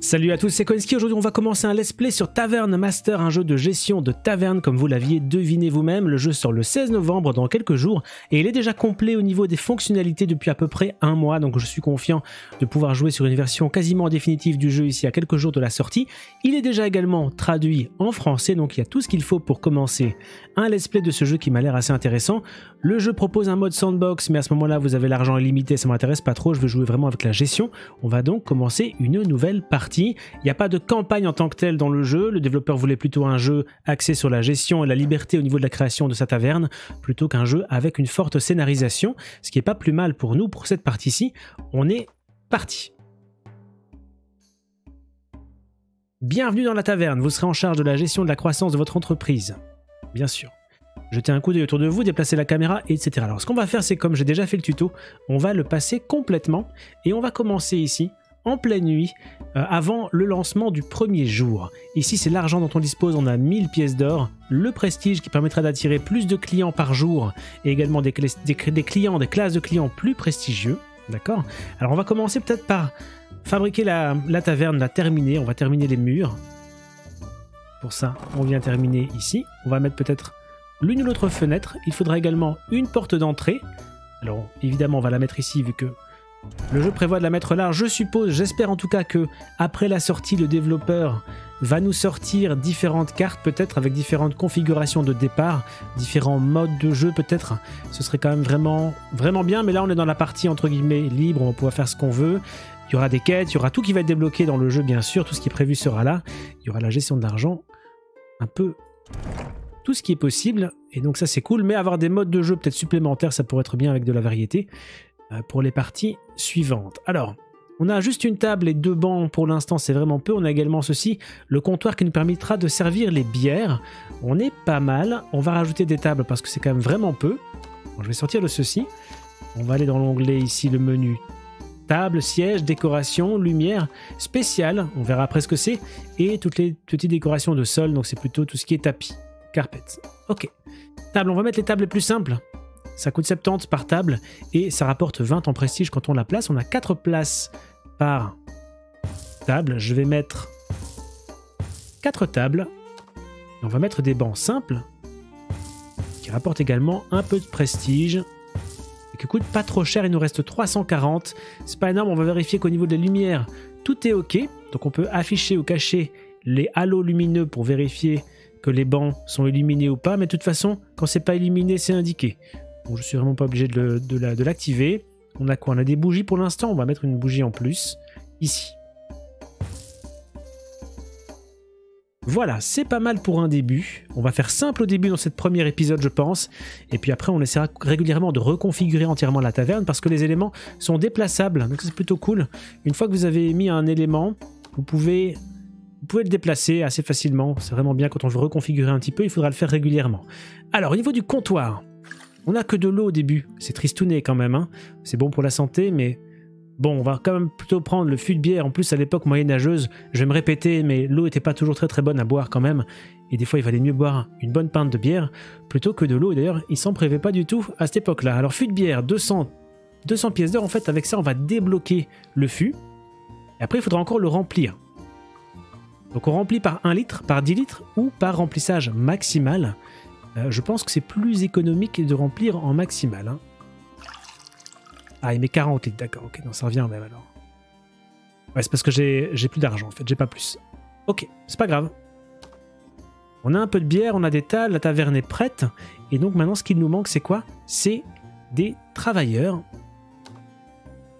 Salut à tous, c'est Koinski. Aujourd'hui, on va commencer un let's play sur Tavern Master, un jeu de gestion de taverne, comme vous l'aviez deviné vous-même. Le jeu sort le 16 novembre, dans quelques jours, et il est déjà complet au niveau des fonctionnalités depuis à peu près un mois. Donc, je suis confiant de pouvoir jouer sur une version quasiment définitive du jeu ici à quelques jours de la sortie. Il est déjà également traduit en français, donc il y a tout ce qu'il faut pour commencer un let's play de ce jeu qui m'a l'air assez intéressant. Le jeu propose un mode sandbox, mais à ce moment-là, vous avez l'argent illimité, ça m'intéresse pas trop. Je veux jouer vraiment avec la gestion. On va donc commencer une nouvelle partie il n'y a pas de campagne en tant que telle dans le jeu. Le développeur voulait plutôt un jeu axé sur la gestion et la liberté au niveau de la création de sa taverne, plutôt qu'un jeu avec une forte scénarisation, ce qui est pas plus mal pour nous pour cette partie-ci. On est parti. Bienvenue dans la taverne, vous serez en charge de la gestion de la croissance de votre entreprise. Bien sûr. Jetez un coup d'œil autour de vous, déplacer la caméra, etc. Alors ce qu'on va faire, c'est comme j'ai déjà fait le tuto, on va le passer complètement et on va commencer ici en pleine nuit euh, avant le lancement du premier jour. Ici, c'est l'argent dont on dispose, on a 1000 pièces d'or, le prestige qui permettra d'attirer plus de clients par jour et également des, clients, des classes de clients plus prestigieux. D'accord? Alors, on va commencer peut-être par fabriquer la, la taverne, la terminer. On va terminer les murs. Pour ça, on vient terminer ici. On va mettre peut-être l'une ou l'autre fenêtre. Il faudra également une porte d'entrée. Alors, évidemment, on va la mettre ici vu que le jeu prévoit de la mettre là. Je suppose, j'espère en tout cas que après la sortie, le développeur va nous sortir différentes cartes, peut-être avec différentes configurations de départ, différents modes de jeu, peut-être. Ce serait quand même vraiment, bien. Mais là, on est dans la partie entre guillemets libre. On va faire ce qu'on veut. Il y aura des quêtes, il y aura tout qui va être débloqué dans le jeu, bien sûr. Tout ce qui est prévu sera là. Il y aura la gestion de l'argent, un peu tout ce qui est possible. Et donc ça c'est cool, mais avoir des modes de jeu peut-être supplémentaires, ça pourrait être bien avec de la variété. Euh, pour les parties suivantes. Alors, on a juste une table et deux bancs pour l'instant, c'est vraiment peu. On a également ceci, le comptoir qui nous permettra de servir les bières. On est pas mal. On va rajouter des tables parce que c'est quand même vraiment peu. je vais sortir de ceci. On va aller dans l'onglet ici, le menu table, siège, décoration, lumière, spéciale, on verra après ce que c'est, et toutes les petites décorations de sol, donc c'est plutôt tout ce qui est tapis, carpet. Ok. Table, on va mettre les tables les plus simples. Ça coûte 70 par table et ça rapporte 20 en prestige quand on la place. On a 4 places par table. Je vais mettre 4 tables. on va mettre des bancs simples qui rapportent également un peu de prestige et qui coûtent pas trop cher. Il nous reste 340. C'est pas énorme. On va vérifier qu'au niveau des lumières, tout est OK. Donc on peut afficher ou cacher les halos lumineux pour vérifier que les bancs sont illuminés ou pas. Mais de toute façon, quand c'est pas illuminé, c'est indiqué. Bon, je suis vraiment pas obligé de, l'activer. On a quoi? On a des bougies pour l'instant. On va mettre une bougie en plus ici. Voilà, c'est pas mal pour un début. On va faire simple au début dans cette premier épisode, je pense. Et puis après, on essaiera régulièrement de reconfigurer entièrement la taverne parce que les éléments sont déplaçables. Donc c'est plutôt cool. Une fois que vous avez mis un élément, vous pouvez, vous pouvez le déplacer assez facilement. C'est vraiment bien quand on veut reconfigurer un petit peu. Il faudra le faire régulièrement. Alors, au niveau du comptoir, on n'a que de l'eau au début. C'est tristouné quand même. Hein. C'est bon pour la santé, mais bon, on va quand même plutôt prendre le fût de bière. En plus, à l'époque moyenâgeuse, je vais me répéter, mais l'eau n'était pas toujours très très bonne à boire quand même. Et des fois, il valait mieux boire une bonne pinte de bière plutôt que de l'eau. D'ailleurs, il s'en prévait pas du tout à cette époque-là. Alors, fût de bière, 200, 200 pièces d'or. En fait, avec ça, on va débloquer le fût. Et après, il faudra encore le remplir. Donc, on remplit par 1 litre, par 10 litres ou par remplissage maximal. Euh, je pense que c'est plus économique de remplir en maximal. Hein. Ah, il met 40 litres, d'accord. Ok, non, ça revient même alors. Ouais, c'est parce que j'ai plus d'argent en fait, j'ai pas plus. Ok, c'est pas grave. On a un peu de bière, on a des tables, la taverne est prête. Et donc maintenant, ce qu'il nous manque, c'est quoi? C'est des travailleurs.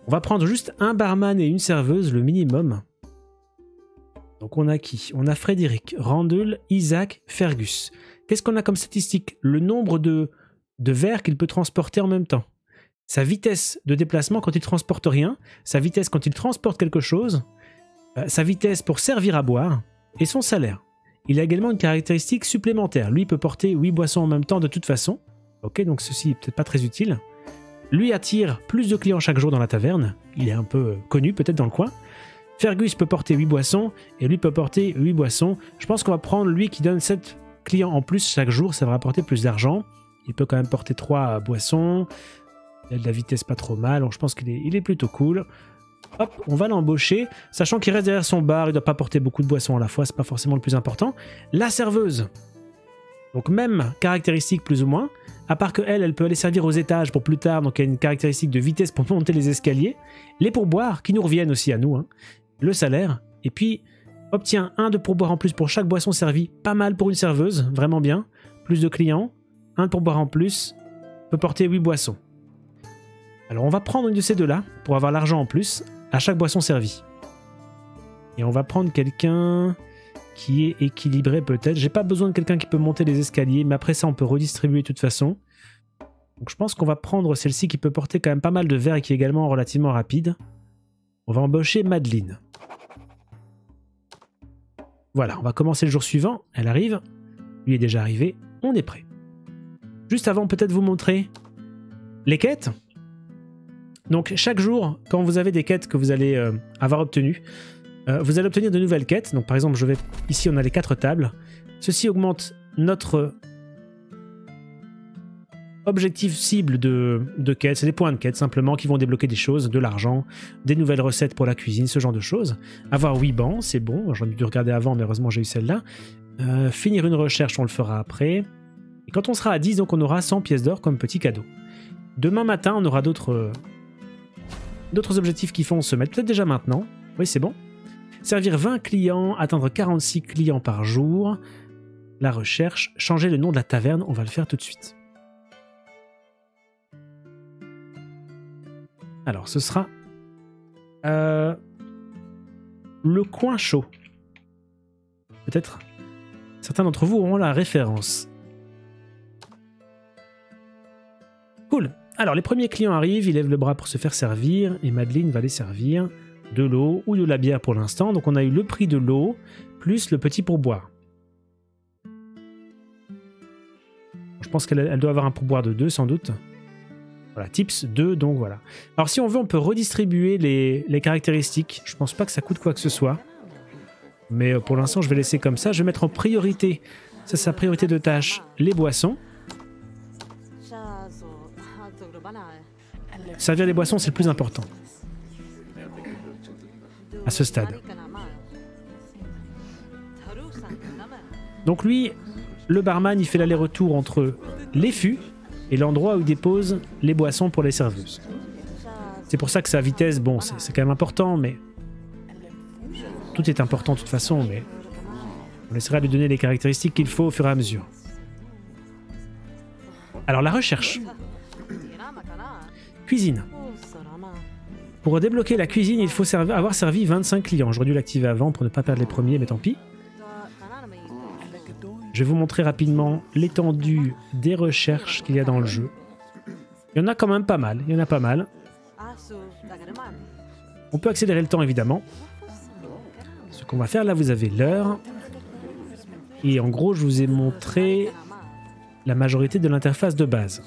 On va prendre juste un barman et une serveuse, le minimum. Donc on a qui? On a Frédéric, Randall, Isaac, Fergus. Qu'est-ce qu'on a comme statistique? Le nombre de, de verres qu'il peut transporter en même temps. Sa vitesse de déplacement quand il transporte rien, sa vitesse quand il transporte quelque chose, euh, sa vitesse pour servir à boire, et son salaire. Il a également une caractéristique supplémentaire. Lui peut porter 8 boissons en même temps de toute façon. Ok, donc ceci est peut-être pas très utile. Lui attire plus de clients chaque jour dans la taverne. Il est un peu euh, connu peut-être dans le coin. Fergus peut porter 8 boissons et lui peut porter 8 boissons. Je pense qu'on va prendre lui qui donne 7 clients en plus chaque jour, ça va rapporter plus d'argent. Il peut quand même porter 3 boissons. Il a de la vitesse pas trop mal, donc je pense qu'il est, plutôt cool. Hop, on va l'embaucher, sachant qu'il reste derrière son bar, il doit pas porter beaucoup de boissons à la fois, c'est pas forcément le plus important. La serveuse. Donc même caractéristique plus ou moins, à part que elle, elle peut aller servir aux étages pour plus tard, donc y a une caractéristique de vitesse pour monter les escaliers. Les pourboires, qui nous reviennent aussi à nous, hein. le salaire, et puis obtient un de pourboire en plus pour chaque boisson servie, pas mal pour une serveuse, vraiment bien. Plus de clients, un de pourboire en plus, peut porter 8 boissons. Alors on va prendre une de ces deux-là pour avoir l'argent en plus à chaque boisson servie. Et on va prendre quelqu'un qui est équilibré peut-être. J'ai pas besoin de quelqu'un qui peut monter les escaliers, mais après ça on peut redistribuer de toute façon. Donc je pense qu'on va prendre celle-ci qui peut porter quand même pas mal de verre et qui est également relativement rapide. On va embaucher Madeline. Voilà, on va commencer le jour suivant. Elle arrive. Lui est déjà arrivé. On est prêt. Juste avant, peut-être vous montrer les quêtes. Donc chaque jour, quand vous avez des quêtes que vous allez euh, avoir obtenues, euh, vous allez obtenir de nouvelles quêtes. Donc par exemple, je vais ici on a les quatre tables. Ceci augmente notre objectif cible de, de quête. C'est des points de quête simplement qui vont débloquer des choses, de l'argent, des nouvelles recettes pour la cuisine, ce genre de choses. Avoir 8 bancs, c'est bon. J'aurais dû regarder avant, mais heureusement j'ai eu celle-là. Euh, finir une recherche, on le fera après. Et quand on sera à 10, donc on aura 100 pièces d'or comme petit cadeau. Demain matin, on aura d'autres d'autres objectifs qui font se mettre peut-être déjà maintenant. Oui, c'est bon. Servir 20 clients, atteindre 46 clients par jour. La recherche, changer le nom de la taverne, on va le faire tout de suite. Alors, ce sera euh, le coin chaud. Peut-être certains d'entre vous auront la référence. Cool. Alors, les premiers clients arrivent, ils lèvent le bras pour se faire servir, et Madeleine va les servir de l'eau ou de la bière pour l'instant. Donc, on a eu le prix de l'eau, plus le petit pourboire. Je pense qu'elle doit avoir un pourboire de 2 sans doute. Voilà, tips 2, donc voilà. Alors si on veut, on peut redistribuer les, caractéristiques. Je pense pas que ça coûte quoi que ce soit. Mais euh, pour l'instant, je vais laisser comme ça. Je vais mettre en priorité, c'est sa priorité de tâche, les boissons. Servir les boissons, c'est le plus important. À ce stade. Donc lui, le barman, il fait l'aller-retour entre les fûts et l'endroit où il dépose les boissons pour les serveuses. C'est pour ça que sa vitesse, bon, c'est quand même important, mais... Tout est important de toute façon, mais... On essaiera de lui donner les caractéristiques qu'il faut au fur et à mesure. Alors la recherche. Cuisine. Pour débloquer la cuisine, il faut avoir servi 25 clients. J'aurais dû l'activer avant pour ne pas perdre les premiers, mais tant pis. Je vais vous montrer rapidement l'étendue des recherches qu'il y a dans le jeu. Il y en a quand même pas mal, il y en a pas mal. On peut accélérer le temps évidemment. Ce qu'on va faire là, vous avez l'heure. Et en gros, je vous ai montré la majorité de l'interface de base.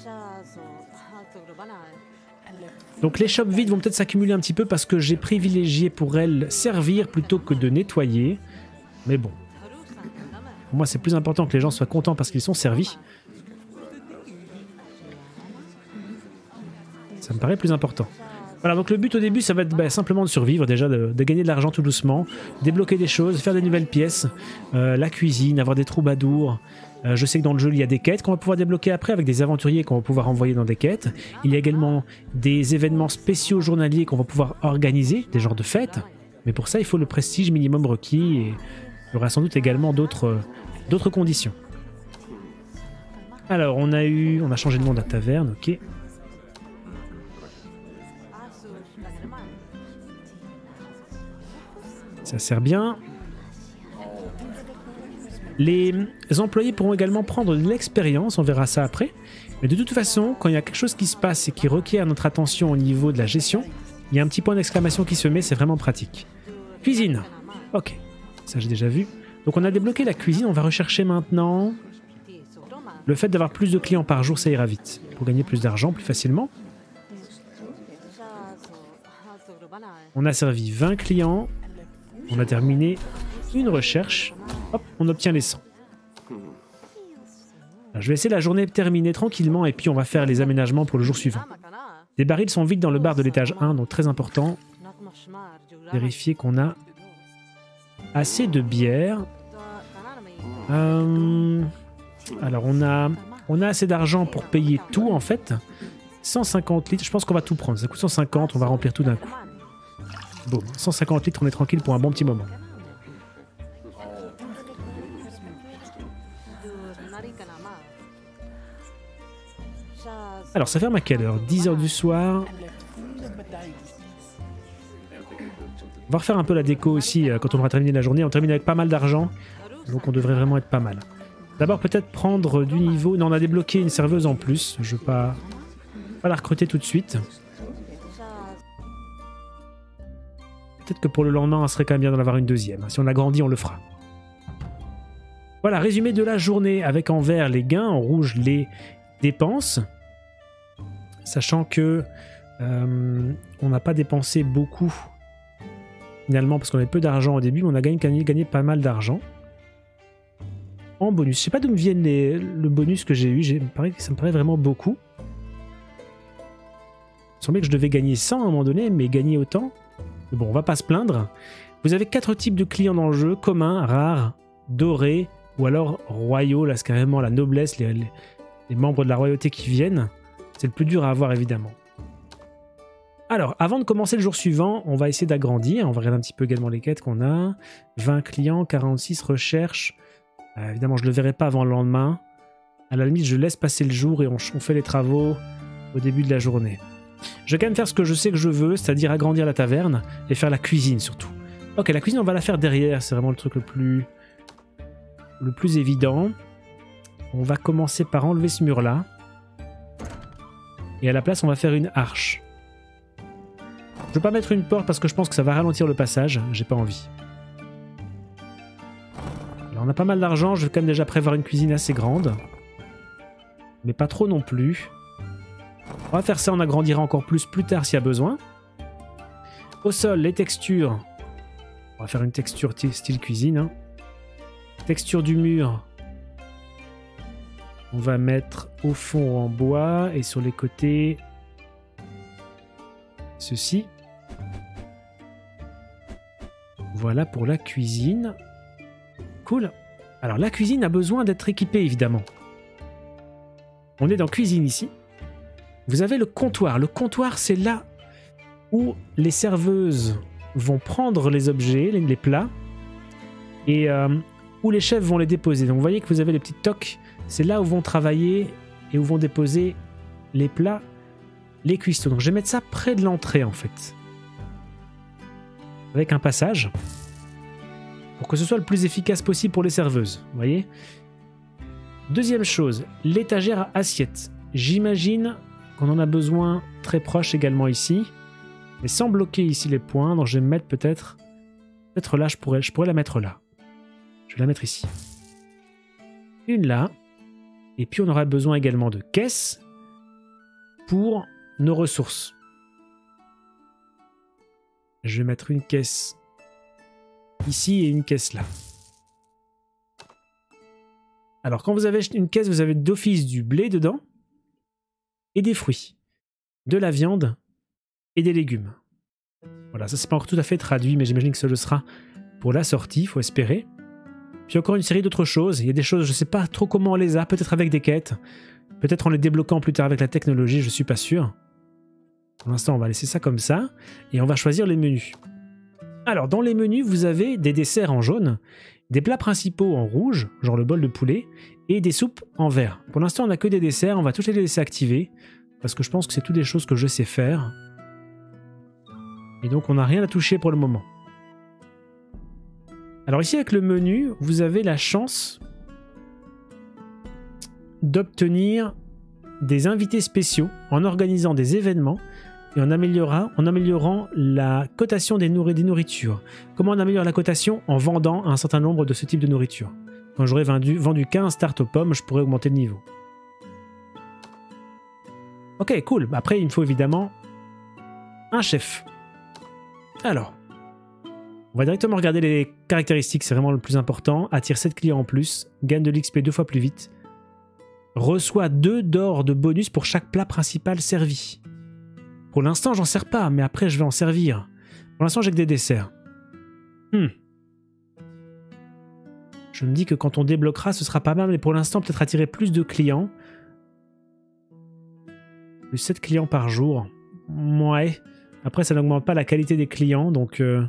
Donc les shops vides vont peut-être s'accumuler un petit peu parce que j'ai privilégié pour elles servir plutôt que de nettoyer. Mais bon. Pour moi, c'est plus important que les gens soient contents parce qu'ils sont servis. Ça me paraît plus important. Voilà, donc le but au début, ça va être bah, simplement de survivre, déjà de, gagner de l'argent tout doucement, débloquer des choses, faire des nouvelles pièces, euh, la cuisine, avoir des troubadours, euh, je sais que dans le jeu, il y a des quêtes qu'on va pouvoir débloquer après avec des aventuriers qu'on va pouvoir envoyer dans des quêtes. Il y a également des événements spéciaux journaliers qu'on va pouvoir organiser, des genres de fêtes. Mais pour ça, il faut le prestige minimum requis et il y aura sans doute également d'autres d'autres conditions. Alors, on a eu, on a changé de nom de la taverne, ok. Ça sert bien. Les employés pourront également prendre de l'expérience, on verra ça après. Mais de toute façon, quand il y a quelque chose qui se passe et qui requiert notre attention au niveau de la gestion, il y a un petit point d'exclamation qui se met, c'est vraiment pratique. Cuisine. Ok, ça j'ai déjà vu. Donc on a débloqué la cuisine, on va rechercher maintenant le fait d'avoir plus de clients par jour, ça ira vite. Pour gagner plus d'argent plus facilement. On a servi 20 clients. On a terminé une recherche. Hop, on obtient les 100. je vais essayer la journée terminée tranquillement et puis on va faire les aménagements pour le jour suivant. Les barils sont vides dans le bar de l'étage 1, donc très important. Vérifier qu'on a assez de bière. Euh, alors on a, on a assez d'argent pour payer tout en fait. 150 litres, je pense qu'on va tout prendre. Ça coûte 150, on va remplir tout d'un coup. Bon, 150 litres, on est tranquille pour un bon petit moment. Alors ça ferme à quelle heure? 10h du soir. On va refaire un peu la déco aussi euh, quand on aura terminé la journée. On termine avec pas mal d'argent, donc on devrait vraiment être pas mal. D'abord peut-être prendre du niveau... Non, on a débloqué une serveuse en plus. Je vais pas, pas la recruter tout de suite. Peut-être que pour le lendemain, ça serait quand même bien d'en avoir une deuxième. Si on a grandi, on le fera. Voilà, résumé de la journée avec en vert les gains, en rouge les dépenses. Sachant que euh, on n'a pas dépensé beaucoup finalement parce qu'on avait peu d'argent au début, on a gagné, pas mal d'argent. En bonus. Je sais pas d'où me viennent les, le bonus que j'ai eu, ça me paraît vraiment beaucoup. Il semblait que je devais gagner 100 à un moment donné, mais gagner autant. bon, on va pas se plaindre. Vous avez quatre types de clients dans le jeu commun, rare, doré ou alors royaux. Là, c'est carrément la noblesse, les, les membres de la royauté qui viennent. C'est le plus dur à avoir évidemment. Alors, avant de commencer le jour suivant, on va essayer d'agrandir. On va regarder un petit peu également les quêtes qu'on a. 20 clients, 46 recherches. Euh, évidemment, je ne le verrai pas avant le lendemain. À la limite, je laisse passer le jour et on, fait les travaux au début de la journée. Je vais quand même faire ce que je sais que je veux, c'est-à-dire agrandir la taverne et faire la cuisine surtout. Ok, la cuisine, on va la faire derrière. C'est vraiment le truc le plus, le plus évident. On va commencer par enlever ce mur-là. Et à la place, on va faire une arche. Je veux pas mettre une porte parce que je pense que ça va ralentir le passage. J'ai pas envie. Alors on a pas mal d'argent. Je vais quand même déjà prévoir une cuisine assez grande. Mais pas trop non plus. On va faire ça, on agrandira encore plus plus tard s'il y a besoin. Au sol, les textures. On va faire une texture style cuisine. Hein. Texture du mur. On va mettre au fond en bois et sur les côtés ceci. Voilà pour la cuisine. Cool. Alors la cuisine a besoin d'être équipée évidemment. On est dans cuisine ici. Vous avez le comptoir. Le comptoir c'est là où les serveuses vont prendre les objets, les, plats, et euh, où les chefs vont les déposer. Donc vous voyez que vous avez les petites toques c'est là où vont travailler et où vont déposer les plats, les cuistots. Donc je vais mettre ça près de l'entrée en fait. Avec un passage. Que ce soit le plus efficace possible pour les serveuses. Voyez Deuxième chose, l'étagère à assiettes. J'imagine qu'on en a besoin très proche également ici. Mais sans bloquer ici les points. Donc je vais mettre peut-être... Peut-être là, je pourrais, je pourrais la mettre là. Je vais la mettre ici. Une là. Et puis on aura besoin également de caisses pour nos ressources. Je vais mettre une caisse ici et une caisse là. Alors quand vous avez une caisse, vous avez d'office du blé dedans et des fruits, de la viande et des légumes. Voilà, ça c'est pas encore tout à fait traduit, mais j'imagine que ce le sera pour la sortie, faut espérer. Puis encore une série d'autres choses. Il y a des choses, je sais pas trop comment on les a, peut-être avec des quêtes, peut-être en les débloquant plus tard avec la technologie, je suis pas sûr. Pour l'instant, on va laisser ça comme ça et on va choisir les menus. Alors, dans les menus, vous avez des desserts en jaune, des plats principaux en rouge, genre le bol de poulet, et des soupes en vert. Pour l'instant, on n'a que des desserts, on va tous les laisser activer parce que je pense que c'est toutes des choses que je sais faire. Et donc, on n'a rien à toucher pour le moment. Alors ici avec le menu, vous avez la chance d'obtenir des invités spéciaux en organisant des événements et en améliorant, en améliorant la cotation des, nourritures. Comment on améliore la cotation? En vendant un certain nombre de ce type de nourriture. Quand j'aurai vendu, vendu 15 tartes aux pommes, je pourrais augmenter le niveau. Ok, cool. Après, il me faut évidemment un chef. Alors, on va directement regarder les caractéristiques, c'est vraiment le plus important. Attire 7 clients en plus, gagne de l'XP deux fois plus vite, reçoit 2 d'or de bonus pour chaque plat principal servi. Pour l'instant, j'en sers pas, mais après, je vais en servir. Pour l'instant, j'ai que des desserts. Hmm. Je me dis que quand on débloquera, ce sera pas mal, mais pour l'instant, peut-être attirer plus de clients. Plus 7 clients par jour. Ouais. Après, ça n'augmente pas la qualité des clients, donc euh,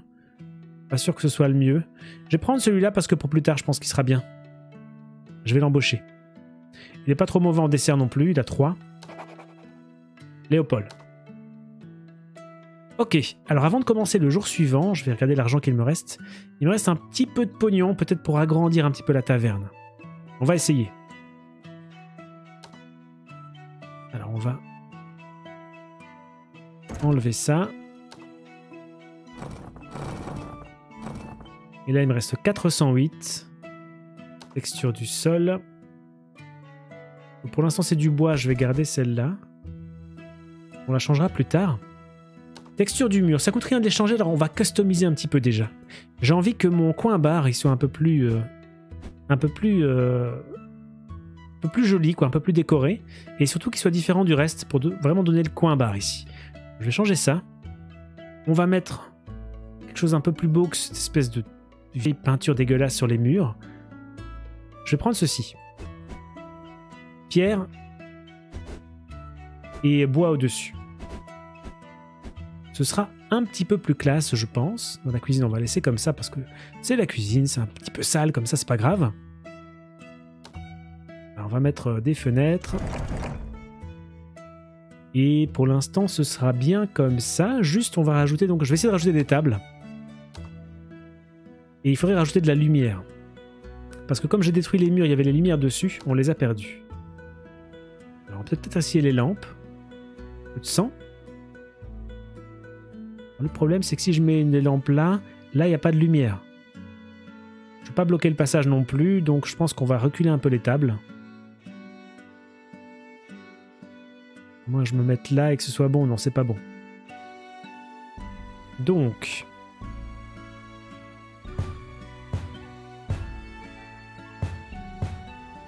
pas sûr que ce soit le mieux. Je vais prendre celui-là parce que pour plus tard, je pense qu'il sera bien. Je vais l'embaucher. Il n'est pas trop mauvais en dessert non plus, il a 3. Léopold. Ok, alors avant de commencer le jour suivant, je vais regarder l'argent qu'il me reste. Il me reste un petit peu de pognon, peut-être pour agrandir un petit peu la taverne. On va essayer. Alors on va enlever ça. Et là il me reste 408. Texture du sol. Pour l'instant c'est du bois, je vais garder celle-là. On la changera plus tard. Texture du mur, ça coûte rien d'échanger, alors on va customiser un petit peu déjà. J'ai envie que mon coin bar il soit un peu plus, euh, un peu plus, euh, un peu plus joli, quoi, un peu plus décoré, et surtout qu'il soit différent du reste pour vraiment donner le coin bar ici. Je vais changer ça. On va mettre quelque chose un peu plus beau que cette espèce de vieille peinture dégueulasse sur les murs. Je vais prendre ceci. Pierre et bois au-dessus. Ce sera un petit peu plus classe, je pense. Dans la cuisine, on va laisser comme ça parce que c'est la cuisine, c'est un petit peu sale, comme ça, c'est pas grave. On va mettre euh, des fenêtres. Et pour l'instant, ce sera bien comme ça. Juste, on va rajouter, donc je vais essayer de rajouter des tables. Et il faudrait rajouter de la lumière. Parce que comme j'ai détruit les murs, il y avait les lumières dessus, on les a perdues. Alors, peut-être essayer les lampes. Peu de sang. Le problème, c'est que si je mets une lampe là, là, il n'y a pas de lumière. Je ne veux pas bloquer le passage non plus, donc je pense qu'on va reculer un peu les tables. Moi, je me mette là et que ce soit bon. Non, c'est pas bon. Donc...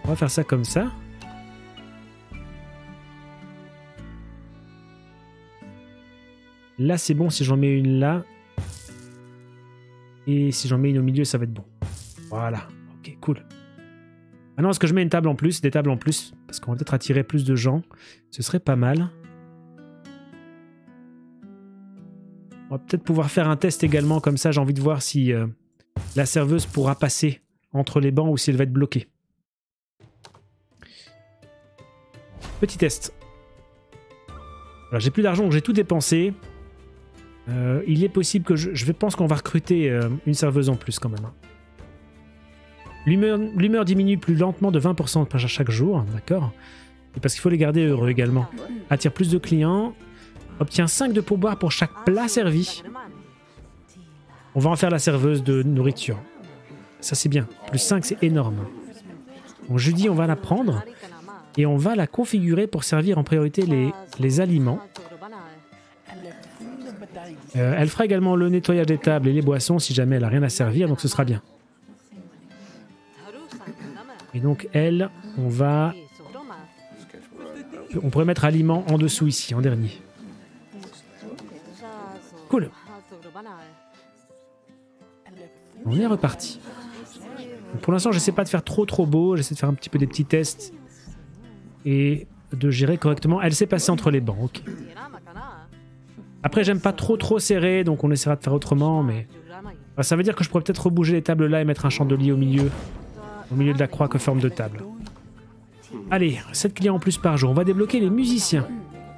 On va faire ça comme ça. Là, c'est bon si j'en mets une là. Et si j'en mets une au milieu, ça va être bon. Voilà. Ok, cool. Maintenant, est-ce que je mets une table en plus Des tables en plus? Parce qu'on va peut-être attirer plus de gens. Ce serait pas mal. On va peut-être pouvoir faire un test également. Comme ça, j'ai envie de voir si euh, la serveuse pourra passer entre les bancs ou si elle va être bloquée. Petit test. Alors, j'ai plus d'argent, j'ai tout dépensé. Euh, il est possible que je, pense qu'on va recruter euh, une serveuse en plus quand même. Hein. L'humeur diminue plus lentement de 20% à chaque jour, d'accord Et parce qu'il faut les garder heureux également. Attire plus de clients. Obtient 5 de pourboire pour chaque plat servi. On va en faire la serveuse de nourriture. Ça c'est bien. Plus 5 c'est énorme. Donc jeudi on va la prendre et on va la configurer pour servir en priorité les aliments. Euh, elle fera également le nettoyage des tables et les boissons si jamais elle a rien à servir, donc ce sera bien. Et donc elle, on va... On pourrait mettre aliments en dessous ici, en dernier. Cool. On est reparti. pour l'instant, j'essaie pas de faire trop trop beau, j'essaie de faire un petit peu des petits tests et de gérer correctement. Elle s'est passée entre les bancs. Après, j'aime pas trop trop serré, donc on essaiera de faire autrement, mais... ça veut dire que je pourrais peut-être rebouger les tables là et mettre un chandelier au milieu. Au milieu de la croix que forme de table. Allez, 7 clients en plus par jour. On va débloquer les musiciens.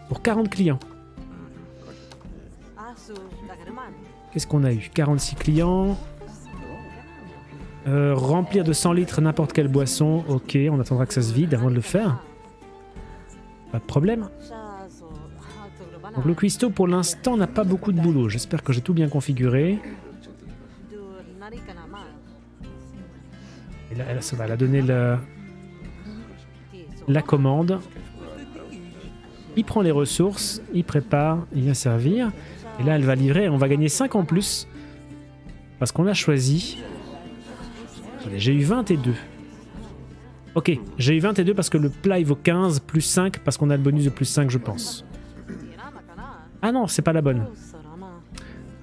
Pour 40 clients. Qu'est-ce qu'on a eu? 46 clients. Euh, remplir de 100 litres n'importe quelle boisson. Ok, on attendra que ça se vide avant de le faire. Pas de problème. Donc le cuistot pour l'instant n'a pas beaucoup de boulot. J'espère que j'ai tout bien configuré. Et là, ça va, elle a donné la, la commande. Il prend les ressources, il prépare, il vient servir. Et là, elle va livrer. On va gagner 5 en plus. Parce qu'on a choisi. J'ai eu 22. Ok, j'ai eu 22 parce que le plat vaut 15 plus 5 parce qu'on a le bonus de plus 5 je pense. Ah non, c'est pas la bonne.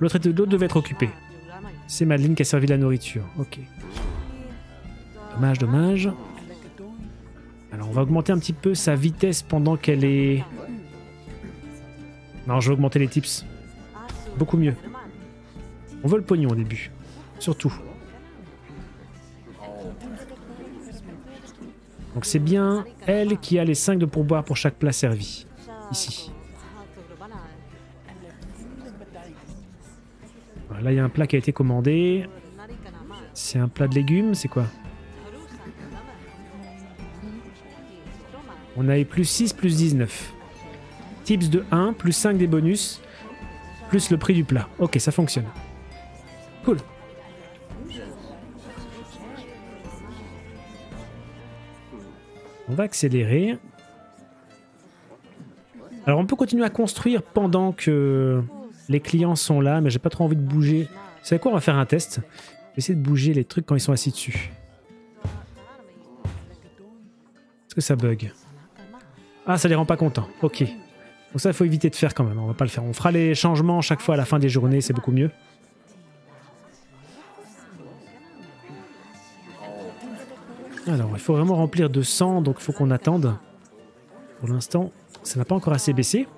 L'autre devait être occupé. C'est Madeleine qui a servi la nourriture. Ok. Dommage, dommage. Alors on va augmenter un petit peu sa vitesse pendant qu'elle est... Non, je vais augmenter les tips. Beaucoup mieux. On veut le pognon au début. Surtout. Donc c'est bien elle qui a les 5 de pourboire pour chaque plat servi. Ici. Là, il y a un plat qui a été commandé. C'est un plat de légumes, c'est quoi On a eu plus 6, plus 19. Tips de 1, plus 5 des bonus, plus le prix du plat. Ok, ça fonctionne. Cool. On va accélérer. Alors on peut continuer à construire pendant que les clients sont là, mais j'ai pas trop envie de bouger. C'est quoi On va faire un test. Je vais essayer de bouger les trucs quand ils sont assis dessus. Est-ce que ça bug Ah, ça les rend pas contents. Ok. Donc ça, il faut éviter de faire quand même. On va pas le faire. On fera les changements chaque fois à la fin des journées, c'est beaucoup mieux. Alors, il faut vraiment remplir de sang, donc il faut qu'on attende. Pour l'instant, ça n'a pas encore assez baissé.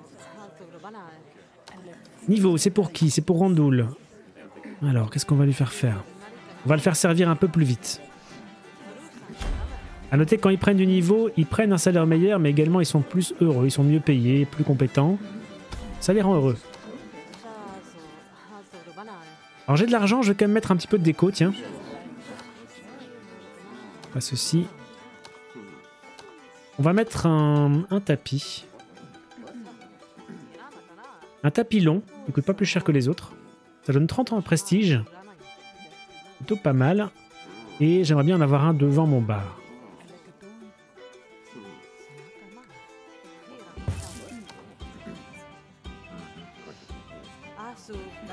Niveau, c'est pour qui? C'est pour Randoul. Alors, qu'est-ce qu'on va lui faire faire? On va le faire servir un peu plus vite. À noter quand ils prennent du niveau, ils prennent un salaire meilleur, mais également ils sont plus heureux, ils sont mieux payés, plus compétents. Ça les rend heureux. Alors j'ai de l'argent, je vais quand même mettre un petit peu de déco, tiens. Pas ceci. On va mettre un tapis. Un tapis long, il coûte pas plus cher que les autres. Ça donne 30 ans de prestige. Plutôt pas mal. Et j'aimerais bien en avoir un devant mon bar.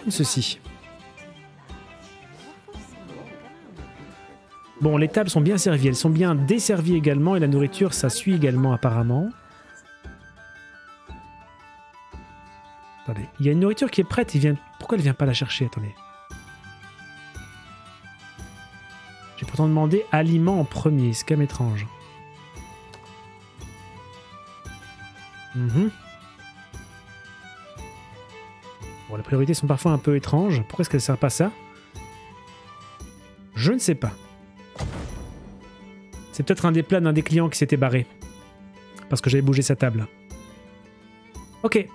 Ceci. Bon, les tables sont bien servies, elles sont bien desservies également, et la nourriture, ça suit également apparemment. Attendez, il y a une nourriture qui est prête, il vient... pourquoi elle vient pas la chercher Attendez. J'ai pourtant demandé aliment en premier, c'est quand même étrange. Mhm. Bon, les priorités sont parfois un peu étranges. Pourquoi est-ce qu'elle sert pas ça? Je ne sais pas. C'est peut-être un des plans d'un des clients qui s'était barré. Parce que j'avais bougé sa table. Ok.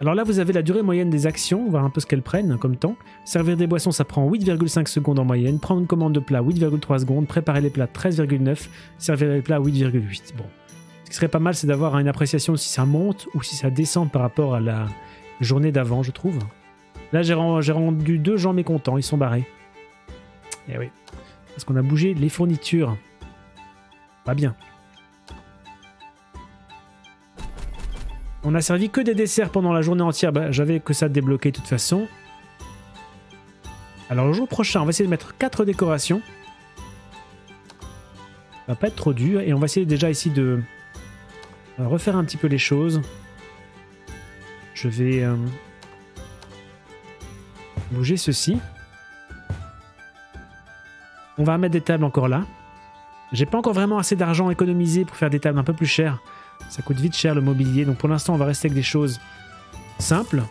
Alors là, vous avez la durée moyenne des actions, voir un peu ce qu'elles prennent comme temps. Servir des boissons, ça prend 8,5 secondes en moyenne. Prendre une commande de plat, 8,3 secondes. Préparer les plats, 13,9. Servir les plats, 8,8. Bon. Ce qui serait pas mal, c'est d'avoir une appréciation si ça monte ou si ça descend par rapport à la journée d'avant, je trouve. Là, j'ai rendu deux gens mécontents, ils sont barrés. Eh oui. Parce qu'on a bougé les fournitures. Pas bien. On a servi que des desserts pendant la journée entière. Bah, J'avais que ça débloqué de toute façon. Alors le jour prochain, on va essayer de mettre 4 décorations. Ça va pas être trop dur. Et on va essayer déjà ici de euh, refaire un petit peu les choses. Je vais euh, bouger ceci. On va mettre des tables encore là. J'ai pas encore vraiment assez d'argent économisé pour faire des tables un peu plus chères. Ça coûte vite cher le mobilier, donc pour l'instant on va rester avec des choses simples.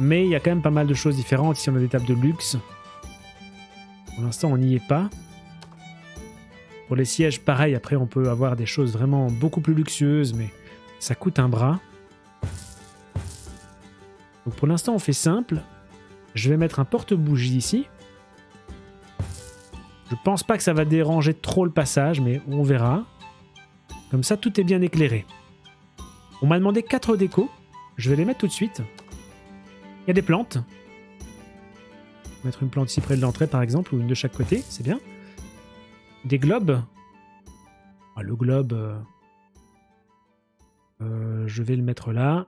Mais il y a quand même pas mal de choses différentes. Ici on a des tables de luxe. Pour l'instant on n'y est pas. Pour les sièges, pareil, après on peut avoir des choses vraiment beaucoup plus luxueuses, mais ça coûte un bras. Donc pour l'instant on fait simple. Je vais mettre un porte-bougie ici. Je pense pas que ça va déranger trop le passage, mais on verra. Comme ça, tout est bien éclairé. On m'a demandé 4 décos. Je vais les mettre tout de suite. Il y a des plantes. Mettre une plante ici près de l'entrée, par exemple, ou une de chaque côté, c'est bien. Des globes. Ah, le globe... euh, euh, je vais le mettre là.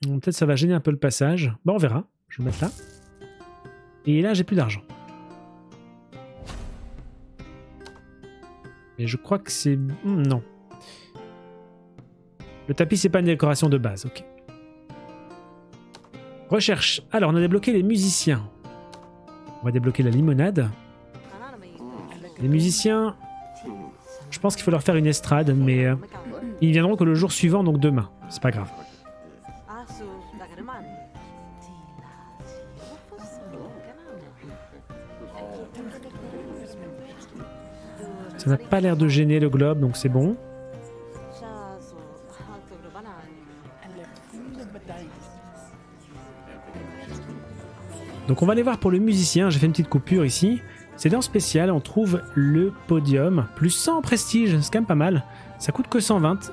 Peut-être ça va gêner un peu le passage. Bon, on verra. Je vais le mettre là. Et là, j'ai plus d'argent. Mais je crois que c'est... Hmm, non. Le tapis, c'est pas une décoration de base, ok. Recherche. Alors, on a débloqué les musiciens. On va débloquer la limonade. Les musiciens, je pense qu'il faut leur faire une estrade, mais euh, ils viendront que le jour suivant, donc demain. C'est pas grave. Ça n'a pas l'air de gêner le globe, donc c'est bon. Donc on va aller voir pour le musicien, j'ai fait une petite coupure ici. C'est dans spécial, on trouve le podium, plus 100 prestige, c'est quand même pas mal. Ça coûte que 120.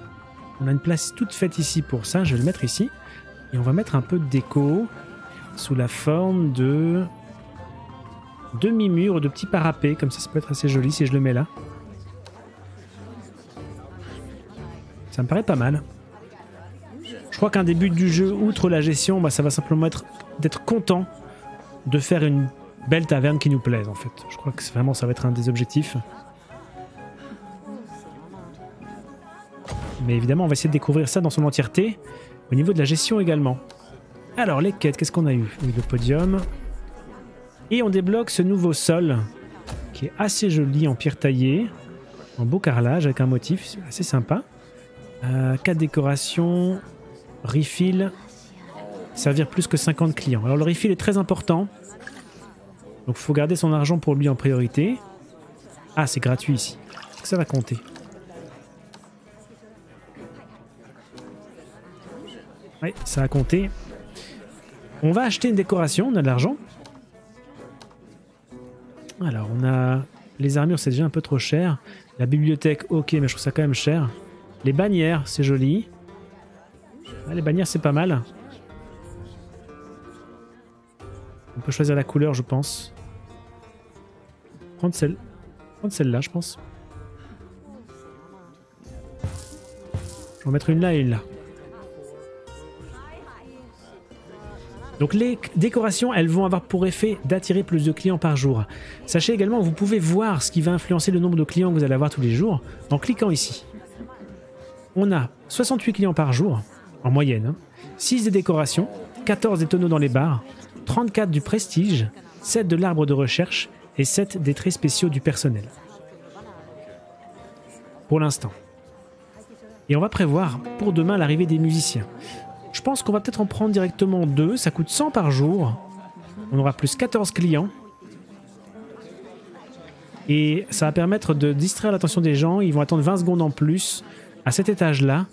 On a une place toute faite ici pour ça, je vais le mettre ici. Et on va mettre un peu de déco sous la forme de demi-mur, de petits parapets, comme ça ça peut être assez joli si je le mets là. Ça me paraît pas mal. Je crois qu'un début du jeu, outre la gestion, bah, ça va simplement être d'être content de faire une belle taverne qui nous plaise en fait. Je crois que vraiment ça va être un des objectifs. Mais évidemment, on va essayer de découvrir ça dans son entièreté, au niveau de la gestion également. Alors, les quêtes, qu'est-ce qu'on a eu le podium. Et on débloque ce nouveau sol, qui est assez joli en pierre taillée, en beau carrelage, avec un motif assez sympa. Euh, 4 décorations, refill, servir plus que 50 clients. Alors le refill est très important. Donc il faut garder son argent pour lui en priorité. Ah, c'est gratuit ici. Ça va compter? Oui, ça a compté. On va acheter une décoration, on a de l'argent. Alors, on a... Les armures, c'est déjà un peu trop cher. La bibliothèque, ok, mais je trouve ça quand même cher. Les bannières, c'est joli. les bannières, c'est pas mal. On peut choisir la couleur, je pense. Prendre celle. Prendre celle-là, je pense. Je vais en mettre une là et une là. Donc les décorations, elles vont avoir pour effet d'attirer plus de clients par jour. Sachez également vous pouvez voir ce qui va influencer le nombre de clients que vous allez avoir tous les jours en cliquant ici. On a 68 clients par jour, en moyenne, 6 hein. des décorations, 14 des tonneaux dans les bars, 34 du prestige, 7 de l'arbre de recherche et 7 des traits spéciaux du personnel. Pour l'instant. Et on va prévoir pour demain l'arrivée des musiciens. Je pense qu'on va peut-être en prendre directement deux. Ça coûte 100 par jour. On aura plus 14 clients. Et ça va permettre de distraire l'attention des gens. Ils vont attendre 20 secondes en plus à cet étage-là,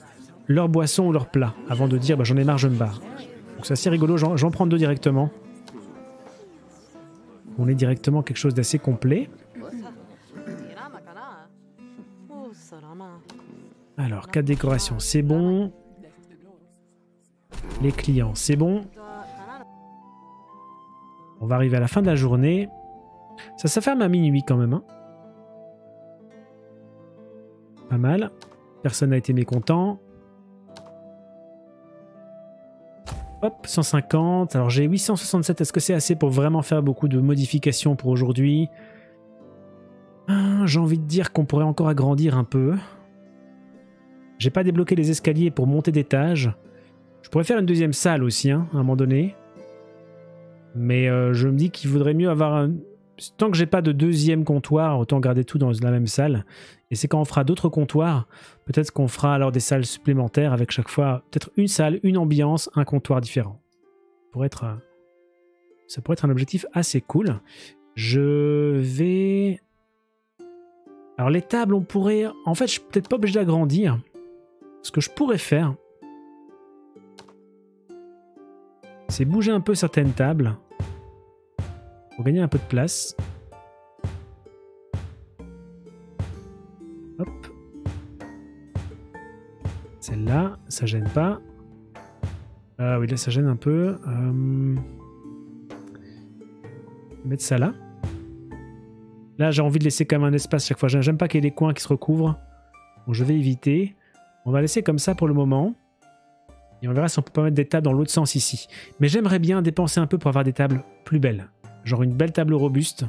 leur boisson ou leur plat, avant de dire bah, j'en ai marre, je me barre. Donc c'est assez rigolo, j'en prends deux directement. On est directement quelque chose d'assez complet. Alors, quatre décorations, c'est bon. Les clients, c'est bon. On va arriver à la fin de la journée. Ça, ça ferme à minuit quand même. Hein. Pas mal. Personne n'a été mécontent. Hop, 150. Alors j'ai 867. Est-ce que c'est assez pour vraiment faire beaucoup de modifications pour aujourd'hui? Ah, J'ai envie de dire qu'on pourrait encore agrandir un peu. J'ai pas débloqué les escaliers pour monter d'étage. Je pourrais faire une deuxième salle aussi, hein, à un moment donné. Mais euh, je me dis qu'il vaudrait mieux avoir un... Tant que j'ai pas de deuxième comptoir, autant garder tout dans la même salle. Et c'est quand on fera d'autres comptoirs, peut-être qu'on fera alors des salles supplémentaires avec chaque fois peut-être une salle, une ambiance, un comptoir différent. Euh, ça pourrait être un objectif assez cool. Je vais... Alors les tables, on pourrait... En fait, je suis peut-être pas obligé d'agrandir. Ce que je pourrais faire, c'est bouger un peu certaines tables pour gagner un peu de place. Hop. Celle-là, ça gêne pas. Ah oui, là ça gêne un peu. Euh... Mettre ça là. Là, j'ai envie de laisser quand même un espace chaque fois. J'aime pas qu'il y ait des coins qui se recouvrent. Bon, je vais éviter. On va laisser comme ça pour le moment. Et on verra si on peut pas mettre des tables dans l'autre sens ici. Mais j'aimerais bien dépenser un peu pour avoir des tables plus belles. Genre une belle table robuste.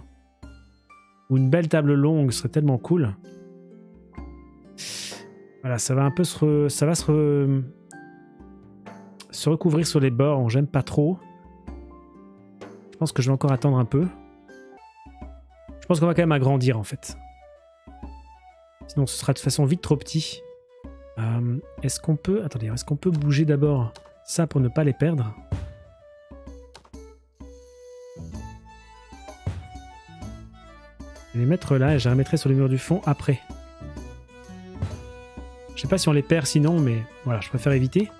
Ou une belle table longue serait tellement cool. Voilà, ça va un peu se, ça va se, recouvrir sur les bords. J'aime pas trop. Je pense que je vais encore attendre un peu. Je pense qu'on va quand même agrandir en fait. Sinon ce sera de toute façon vite trop petit. Euh, est-ce qu'on peut... Attendez, est-ce qu'on peut bouger d'abord ça pour ne pas les perdre? Je vais les mettre là et je les remettrai sur le mur du fond après. Je sais pas si on les perd sinon, mais voilà, je préfère éviter.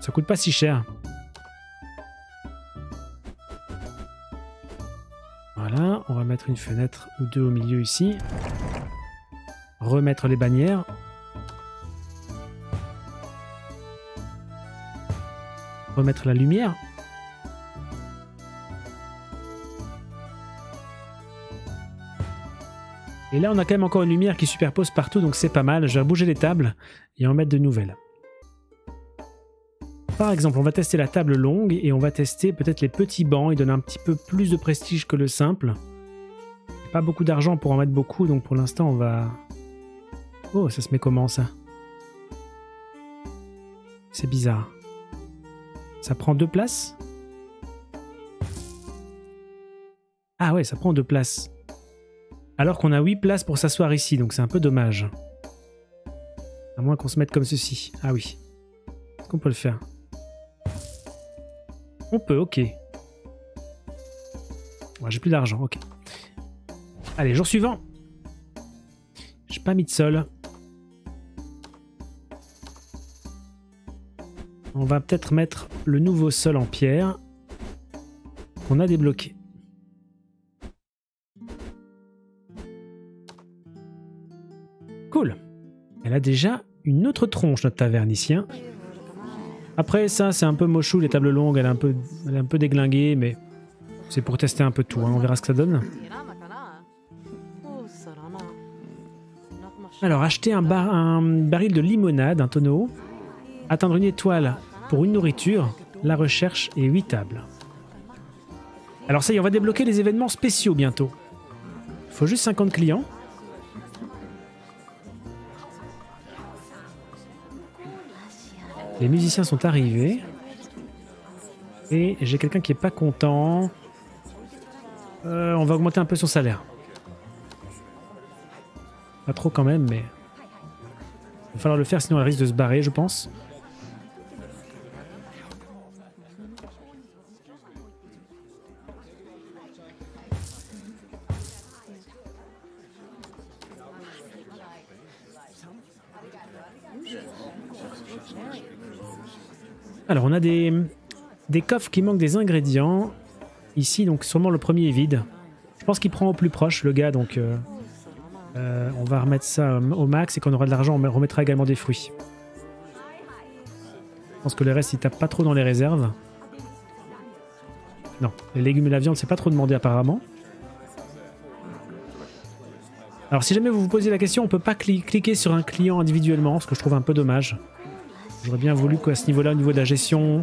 Ça coûte pas si cher. Voilà, on va mettre une fenêtre ou deux au milieu ici. Remettre les bannières. Remettre la lumière. Et là, on a quand même encore une lumière qui superpose partout, donc c'est pas mal. Je vais bouger les tables et en mettre de nouvelles. Par exemple, on va tester la table longue et on va tester peut-être les petits bancs. Ils donnent un petit peu plus de prestige que le simple. Pas beaucoup d'argent pour en mettre beaucoup, donc pour l'instant on va... Oh, ça se met comment ça? C'est bizarre. Ça prend deux places Ah ouais, ça prend deux places. Alors qu'on a huit places pour s'asseoir ici, donc c'est un peu dommage. À moins qu'on se mette comme ceci. Ah oui. Est-ce qu'on peut le faire? On peut, ok. J'ai plus d'argent, ok. Allez, jour suivant. J'ai pas mis de sol. On va peut-être mettre le nouveau sol en pierre qu'on a débloqué. Cool. Elle a déjà une autre tronche, notre tavernicien. Après, ça, c'est un peu mochou, les tables longues, elle est un peu, elle déglinguée, mais c'est pour tester un peu tout, hein. on verra ce que ça donne. Alors, acheter un, un baril de limonade, un tonneau, atteindre une étoile pour une nourriture, la recherche est 8 tables. Alors ça y est, on va débloquer les événements spéciaux bientôt. Faut juste 50 clients. Les musiciens sont arrivés. Et j'ai quelqu'un qui est pas content. Euh, on va augmenter un peu son salaire. Pas trop quand même, mais... Il va falloir le faire, sinon elle risque de se barrer, je pense. Alors, on a des, coffres qui manquent des ingrédients. Ici, donc, sûrement le premier est vide. Je pense qu'il prend au plus proche, le gars, donc... Euh, euh, on va remettre ça au max et quand on aura de l'argent, on remettra également des fruits. Je pense que le reste, il tape pas trop dans les réserves. Non, les légumes et la viande, c'est pas trop demandé apparemment. Alors si jamais vous vous posez la question, on peut pas cliquer sur un client individuellement, ce que je trouve un peu dommage. J'aurais bien voulu qu'à ce niveau-là, au niveau de la gestion,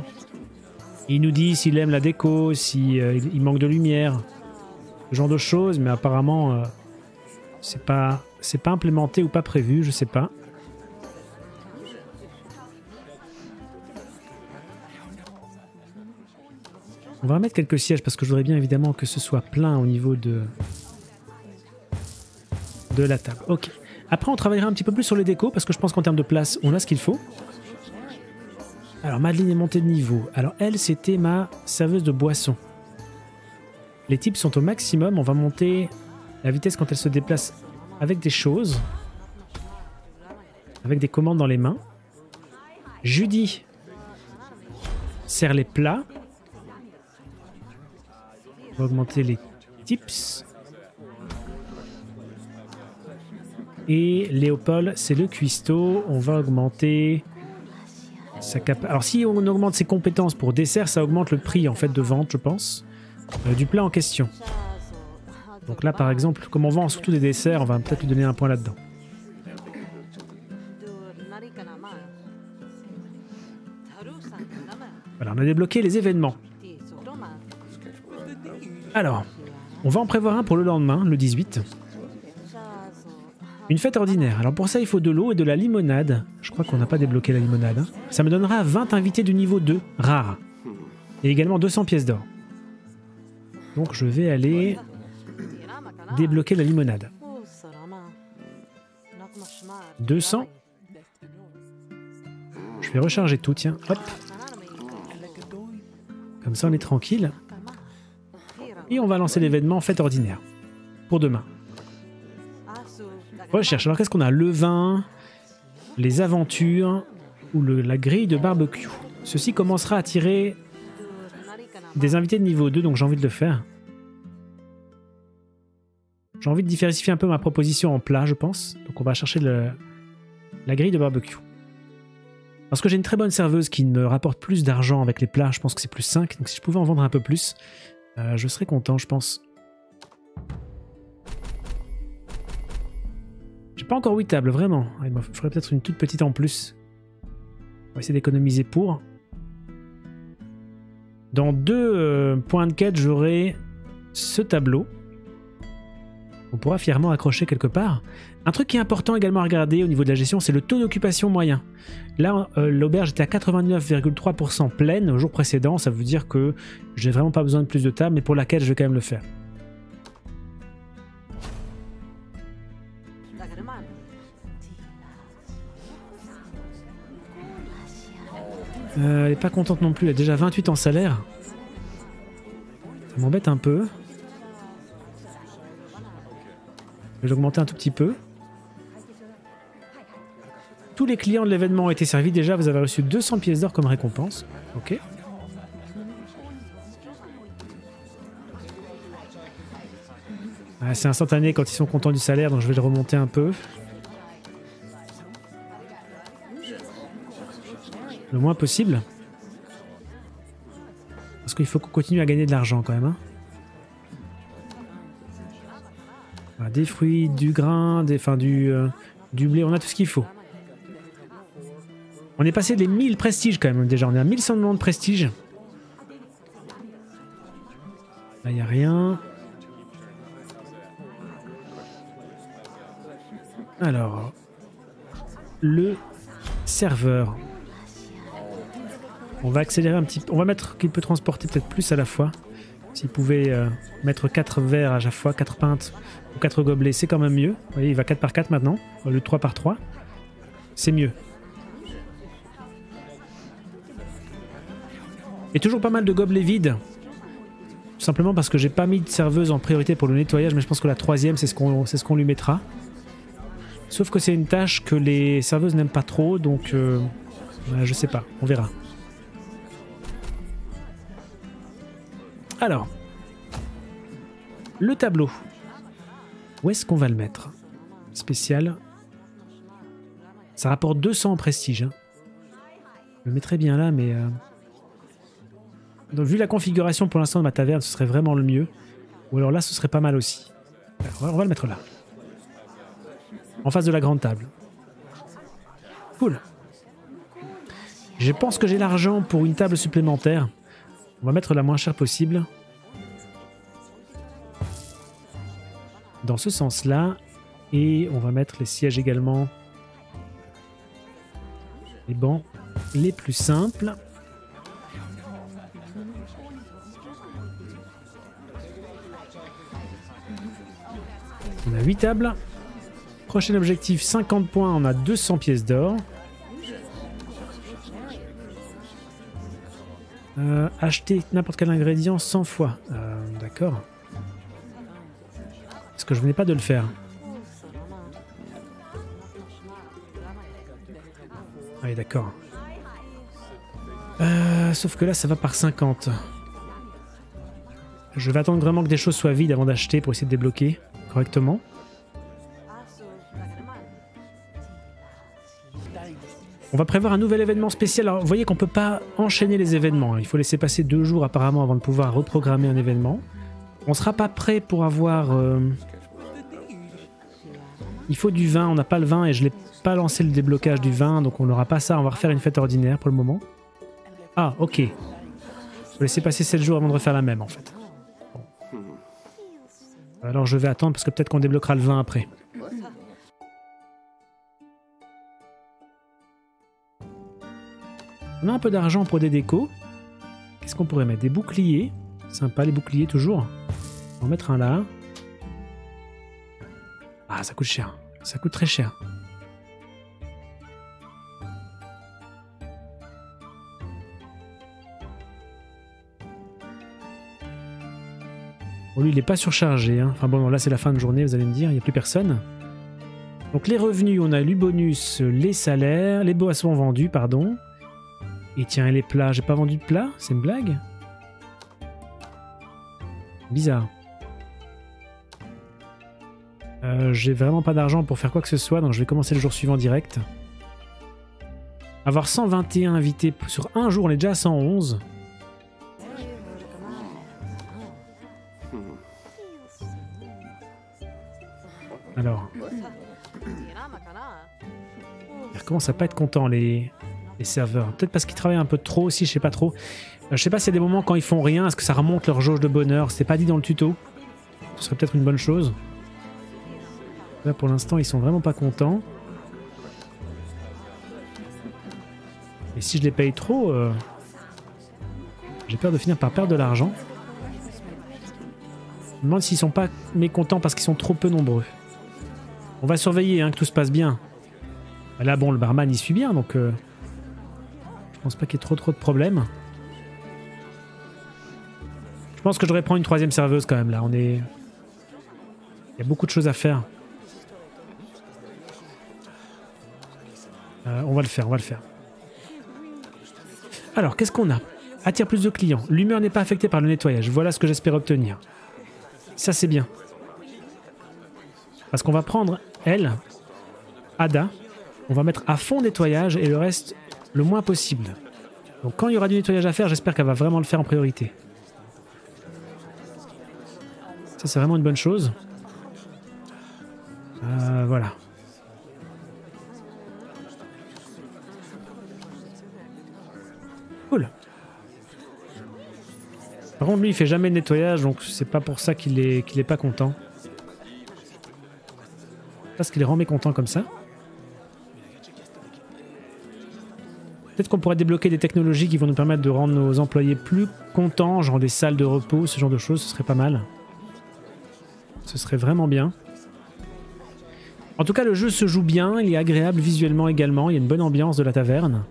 il nous dit s'il aime la déco, s'il euh, manque de lumière, ce genre de choses, mais apparemment, euh, c'est pas, pas implémenté ou pas prévu, je sais pas. On va remettre quelques sièges parce que je voudrais bien évidemment que ce soit plein au niveau de, de la table. Ok. Après, on travaillera un petit peu plus sur les décos parce que je pense qu'en termes de place, on a ce qu'il faut. Alors, Madeleine est montée de niveau. Alors, elle, c'était ma serveuse de boisson. Les types sont au maximum. On va monter la vitesse quand elle se déplace avec des choses. Avec des commandes dans les mains. Judy sert les plats. On va augmenter les tips. Et Léopold, c'est le cuistot. On va augmenter alors si on augmente ses compétences pour dessert, ça augmente le prix en fait de vente, je pense, euh, du plat en question. Donc là, par exemple, comme on vend surtout des desserts, on va peut-être lui donner un point là-dedans. Voilà, on a débloqué les événements. Alors, on va en prévoir un pour le lendemain, le 18. Une fête ordinaire. Alors pour ça, il faut de l'eau et de la limonade. crois qu'on n'a pas débloqué la limonade. hein. Ça me donnera 20 invités du niveau 2, rare. Et également 200 pièces d'or. Donc je vais aller débloquer la limonade. 200. Je vais recharger tout, tiens. Hop, comme ça on est tranquille. Et on va lancer l'événement fête ordinaire. Pour demain. Recherche. Alors qu'est-ce qu'on a? Le vin, les aventures ou la grille de barbecue. Ceci commencera à tirer des invités de niveau 2, donc j'ai envie de le faire. J'ai envie de diversifier un peu ma proposition en plat, je pense. Donc on va chercher la grille de barbecue. Parce que j'ai une très bonne serveuse qui me rapporte plus d'argent avec les plats, je pense que c'est plus 5. Donc si je pouvais en vendre un peu plus, euh, je serais content, je pense. J'ai pas encore 8 tables, vraiment. Il me faudrait peut-être une toute petite en plus. On va essayer d'économiser pour. Dans deux euh, points de quête, j'aurai ce tableau. On pourra fièrement accrocher quelque part. Un truc qui est important également à regarder au niveau de la gestion, c'est le taux d'occupation moyen. Là, euh, l'auberge était à 89,3% pleine au jour précédent. Ça veut dire que j'ai vraiment pas besoin de plus de tables, mais pour laquelle je vais quand même le faire. Euh, elle est pas contente non plus, elle a déjà 28 en salaire. Ça m'embête un peu. Je vais l'augmenter un tout petit peu. Tous les clients de l'événement ont été servis déjà, vous avez reçu 200 pièces d'or comme récompense. Ok. Ah, c'est instantané quand ils sont contents du salaire, donc je vais le remonter un peu. Le moins possible. Parce qu'il faut qu'on continue à gagner de l'argent quand même. hein. Des fruits, du grain, des, enfin, du, euh, du blé, on a tout ce qu'il faut. On est passé des 1000 prestiges quand même déjà, on est à 1190 de prestige. Là, il a rien. Alors, le serveur. On va accélérer un petit peu. On va mettre qu'il peut transporter peut-être plus à la fois. S'il pouvait euh, mettre 4 verres à chaque fois, 4 pintes ou 4 gobelets, c'est quand même mieux. Vous voyez, il va 4 par 4 maintenant, au lieu de 3 par 3. C'est mieux. Et toujours pas mal de gobelets vides. Tout simplement parce que j'ai pas mis de serveuse en priorité pour le nettoyage, mais je pense que la troisième, c'est ce qu'on ce qu'on lui mettra. Sauf que c'est une tâche que les serveuses n'aiment pas trop, donc euh, euh, je sais pas, on verra. Alors, le tableau. Où est-ce qu'on va le mettre Spécial. Ça rapporte 200 en prestige. hein. Je le mettrais bien là, mais... euh, vu la configuration pour l'instant de ma taverne, ce serait vraiment le mieux. Ou alors là, ce serait pas mal aussi. On va le mettre là. En face de la grande table. Cool. Je pense que j'ai l'argent pour une table supplémentaire. On va mettre la moins chère possible. Dans ce sens-là. Et on va mettre les sièges également. Les bancs les plus simples. On a 8 tables. Prochain objectif, 50 points, on a 200 pièces d'or. Euh, acheter n'importe quel ingrédient 100 fois. Euh, D'accord. Est-ce que je venais pas de le faire Ah Oui, d'accord. Euh, sauf que là, ça va par 50. Je vais attendre vraiment que des choses soient vides avant d'acheter pour essayer de débloquer correctement. On va prévoir un nouvel événement spécial. Alors, vous voyez qu'on peut pas enchaîner les événements. hein. Il faut laisser passer deux jours apparemment avant de pouvoir reprogrammer un événement. On sera pas prêt pour avoir. euh, Il faut du vin. On n'a pas le vin et je l'ai pas lancé le déblocage du vin, donc on n'aura pas ça. On va refaire une fête ordinaire pour le moment. Ah, ok. Faut laisser passer 7 jours avant de refaire la même en fait. Alors je vais attendre parce que peut-être qu'on débloquera le vin après. On un peu d'argent pour des décos. Qu'est-ce qu'on pourrait mettre? Des boucliers. Sympa les boucliers toujours. On va en mettre un là. Ah, ça coûte cher. Ça coûte très cher. Bon, lui, il n'est pas surchargé. hein. Enfin bon, là, c'est la fin de journée, vous allez me dire, il n'y a plus personne. Donc les revenus, on a lu bonus, les salaires, les boissons vendues, pardon. Et tiens, et les plats, j'ai pas vendu de plats C'est une blague Bizarre. Euh, j'ai vraiment pas d'argent pour faire quoi que ce soit, donc je vais commencer le jour suivant direct. Avoir 121 invités sur un jour, on est déjà à 111. Alors, ils recommencent à pas être contents les, les serveurs. Peut-être parce qu'ils travaillent un peu trop aussi, je sais pas trop. Euh, je sais pas s'il y des moments quand ils font rien, est-ce que ça remonte leur jauge de bonheur? C'était pas dit dans le tuto. Ce serait peut-être une bonne chose. Là pour l'instant ils sont vraiment pas contents. Et si je les paye trop, euh, j'ai peur de finir par perdre de l'argent. Je me demande s'ils sont pas mécontents parce qu'ils sont trop peu nombreux. On va surveiller hein, que tout se passe bien. Là bon le barman il suit bien donc euh, pense pas qu'il y ait trop trop de problèmes. Je pense que je devrais prendre une troisième serveuse quand même là. On est. Il y a beaucoup de choses à faire. Euh, on va le faire, on va le faire. Alors, qu'est-ce qu'on a? Attire plus de clients. L'humeur n'est pas affectée par le nettoyage. Voilà ce que j'espère obtenir. Ça, c'est bien. Parce qu'on va prendre, elle, Ada, on va mettre à fond nettoyage et le reste le moins possible. Donc quand il y aura du nettoyage à faire, j'espère qu'elle va vraiment le faire en priorité. Ça, c'est vraiment une bonne chose. Euh, voilà. Cool. Par contre, lui, il fait jamais de nettoyage, donc c'est pas pour ça qu'il est, qu'il est pas content. Parce qu'il est rend mécontent comme ça. Peut-être qu'on pourrait débloquer des technologies qui vont nous permettre de rendre nos employés plus contents, genre des salles de repos, ce genre de choses, ce serait pas mal. Ce serait vraiment bien. En tout cas, le jeu se joue bien, il est agréable visuellement également, il y a une bonne ambiance de la taverne.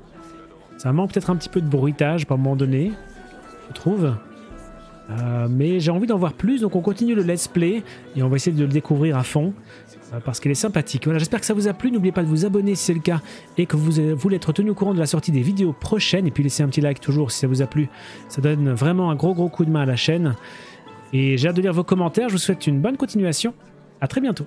Ça manque peut-être un petit peu de bruitage par moment donné, je trouve. Euh, mais j'ai envie d'en voir plus, donc on continue le let's play et on va essayer de le découvrir à fond parce qu'il est sympathique. Voilà, j'espère que ça vous a plu. N'oubliez pas de vous abonner si c'est le cas et que vous euh, voulez être tenu au courant de la sortie des vidéos prochaines. Et puis laissez un petit like toujours si ça vous a plu. Ça donne vraiment un gros gros coup de main à la chaîne. Et j'ai hâte de lire vos commentaires. Je vous souhaite une bonne continuation. À très bientôt.